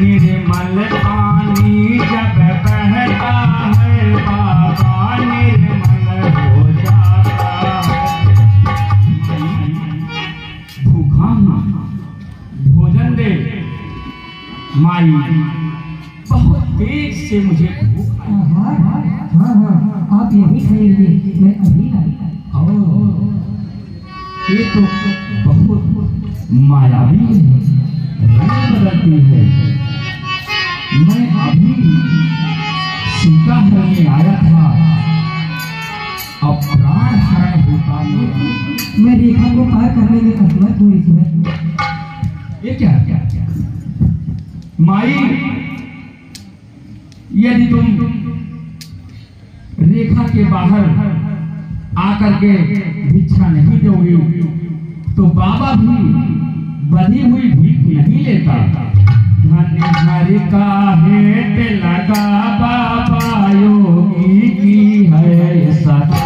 निर्मल पानी जब बहता है बाबा निर्मल हो जाता है। भूखा हूँ, भोजन दे। माई बहुत तेज से मुझे भूख हाँ हाँ हाँ आप यही खाइए मैं अभी और ये तो बहुत मायावी है। रंग बदलती है। मैं अभी सीता में आया था। अब प्राण हरण होता मेरा मैं रेखा को पार करने में असमर्थ हुई थी ये क्या क्या क्या? माई यदि तुम रेखा के बाहर आकर के भिक्षा नहीं दोगी तो बाबा भी बनी हुई भीख नहीं लेता। धन हर का हेट लगा बाबा योगी की है सदा।